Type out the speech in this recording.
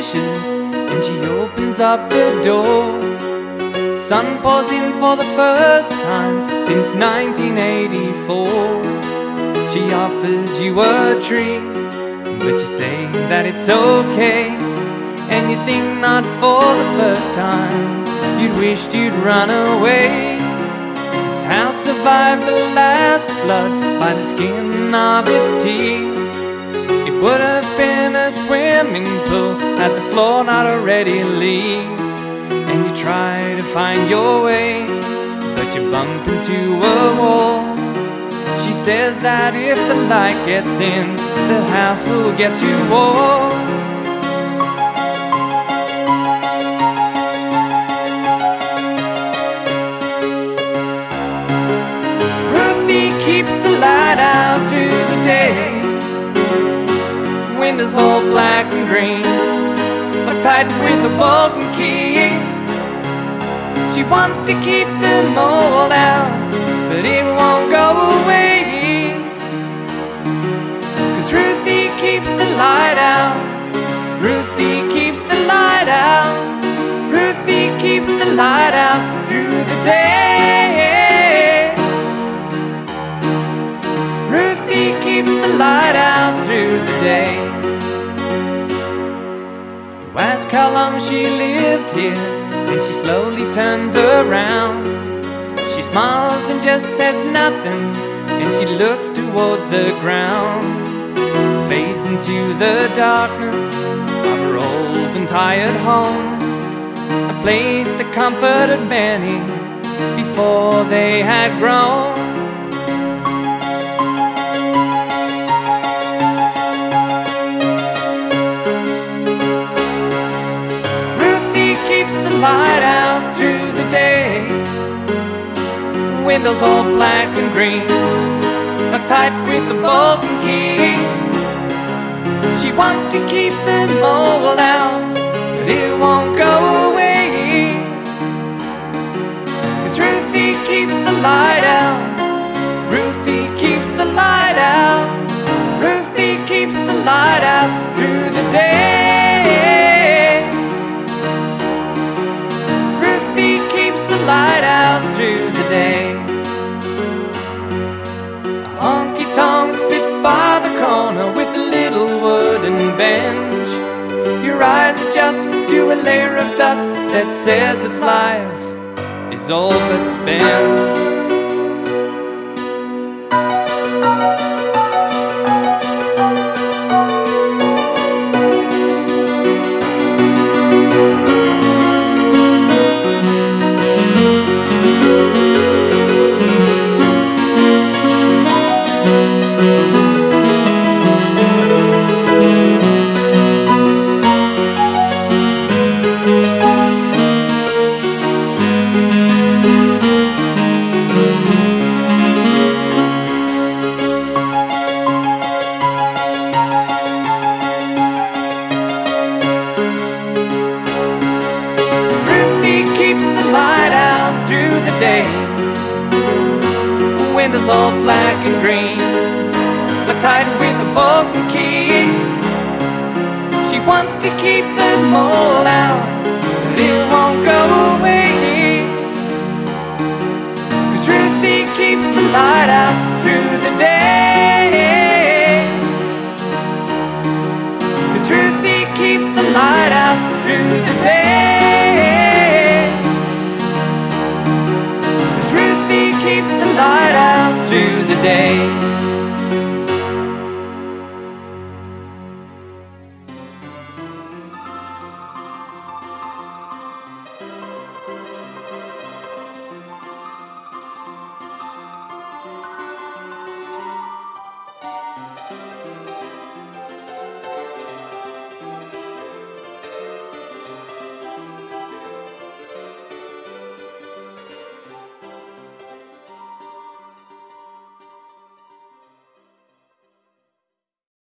dishes and she opens up the door. Sun pours in for the first time since 1984. She offers you a treat, but you say that it's okay. And you think not for the first time, you'd wished you'd run away. This house survived the last flood by the skin of its teeth. It would have swimming pool had the floor not already leaked. And you try to find your way, but you bump into a wall. She says that if the light gets in, the house will get you warm Ruthie keeps the light out through the day. Windows all black and green, but tight with a and key. She wants to keep the mold out, but it won't go away. Cause Ruthie keeps the light out. Ruthie keeps the light out. Ruthie keeps the light out through the day. Ruthie keeps the light out through the day. You ask how long she lived here, and she slowly turns around. She smiles and just says nothing, and she looks toward the ground. Fades into the darkness of her old and tired home. A place that comforted many before they had grown. Windows all black and green, tight with the bolt and key. She wants to keep them all out, to a layer of dust that says its life is all but spent. Day. Windows all black and green, but tied with a and key. She wants to keep the mold out, through the day.